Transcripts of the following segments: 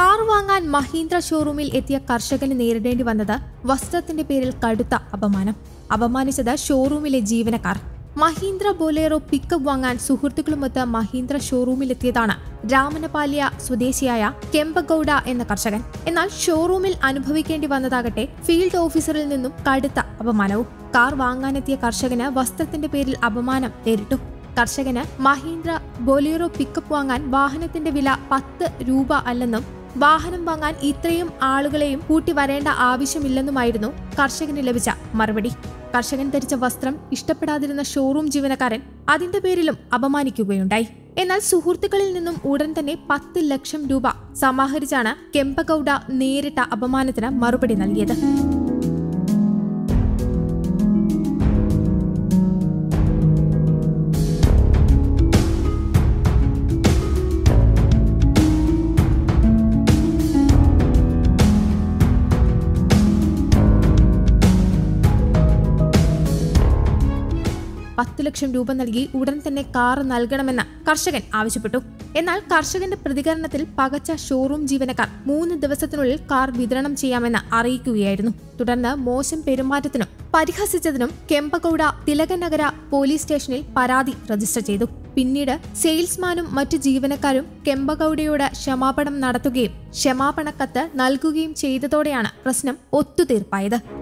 Car വാങ്ങാൻ മഹീന്ദ്ര ഷോറൂമിൽ എത്തിയ കർഷകന് നേരിടേണ്ടി വന്നത് വസ്ത്രത്തിന്റെ പേരിൽ കടുത്ത അപമാനം. അപമാനിച്ചത് ഷോറൂമിലെ ജീവനക്കാർ. മഹീന്ദ്ര ബൊലേറോ പിക്കപ്പ് വാങ്ങാൻ സുഹൃത്തുക്കളുമൊത്ത് മഹീന്ദ്ര ഷോറൂമിലെത്തിയതാണ് രാമനപാലിയ സ്വദേശിയായ കെമ്പഗൌഡ എന്ന കർഷകൻ. എന്നാൽ ഷോറൂമിൽ അനുഭവിക്കേണ്ടി വന്നതാകട്ടെ ഫീൽഡ് ഓഫീസറിൽ നിന്നും കടുത്ത അപമാനവും. കാർ വാങ്ങാനെത്തിയ കർഷകന് വസ്ത്രത്തിന്റെ പേരിൽ അപമാനം നേരിട്ടു. കർഷകന് മഹീന്ദ്ര ബൊലേറോ പിക്കപ്പ് വാങ്ങാൻ വാഹനത്തിന്റെ വില പത്ത് രൂപ അല്ലെന്നും വാഹനം വാങ്ങാൻ ഇത്രയും ആളുകളെയും കൂട്ടി വരേണ്ട ആവശ്യമില്ലെന്നുമായിരുന്നു കർഷകന് ലഭിച്ച മറുപടി. കർഷകൻ ധരിച്ച വസ്ത്രം ഇഷ്ടപ്പെടാതിരുന്ന ഷോറൂം ജീവനക്കാരൻ അതിന്റെ പേരിലും അപമാനിക്കുകയുണ്ടായി. എന്നാൽ സുഹൃത്തുക്കളിൽ നിന്നും ഉടൻ തന്നെ പത്ത് ലക്ഷം രൂപ സമാഹരിച്ചാണ് കെമ്പഗൌഡ നേരിട്ട അപമാനത്തിന് മറുപടി നൽകിയത്. പത്ത് ലക്ഷം രൂപ നൽകി ഉടൻ തന്നെ കാർ നൽകണമെന്ന് കർഷകൻ ആവശ്യപ്പെട്ടു. എന്നാൽ കർഷകന്റെ പ്രതികരണത്തിൽ പകച്ച ഷോറൂം ജീവനക്കാർ മൂന്ന് ദിവസത്തിനുള്ളിൽ കാർ വിതരണം ചെയ്യാമെന്ന് അറിയിക്കുകയായിരുന്നു. തുടർന്ന് മോശം പെരുമാറ്റത്തിനും പരിഹസിച്ചതിനും കെമ്പഗൌഡ തിലകനഗര പോലീസ് സ്റ്റേഷനിൽ പരാതി രജിസ്റ്റർ ചെയ്തു. പിന്നീട് സെയിൽസ്മാനും മറ്റു ജീവനക്കാരും കെമ്പഗൌഡയോട് ക്ഷമാപണം നടത്തുകയും ക്ഷമാപണക്കത്ത് നൽകുകയും ചെയ്തതോടെയാണ് പ്രശ്നം ഒത്തുതീർപ്പായത്.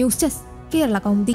News desk Kerala Kaumudi